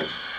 you